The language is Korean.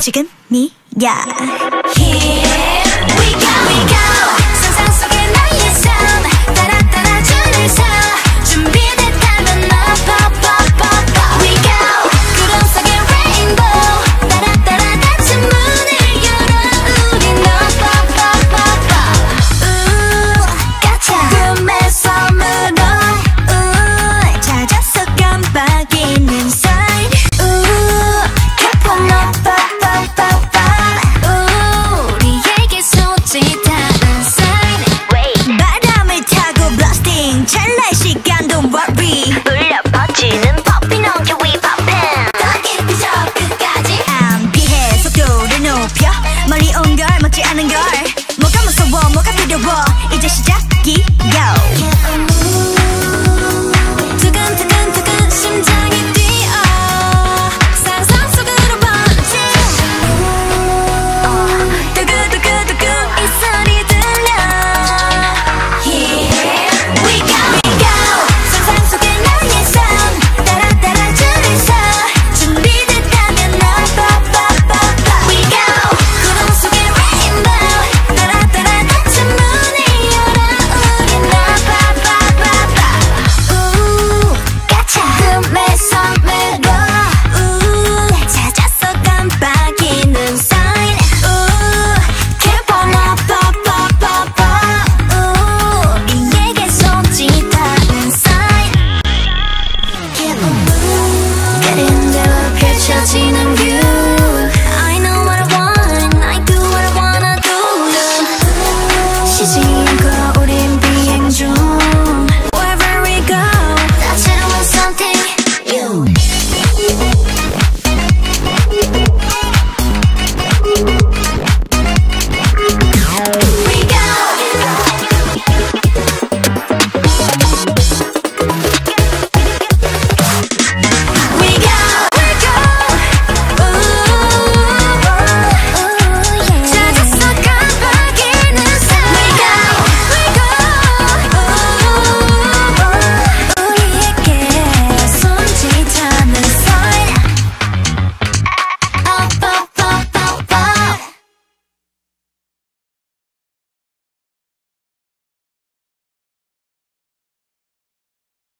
chicken? Me? Yeah. yeah. 된다는 걸. 뭐가 무서워 뭐가 두려워. 이제 시작이요.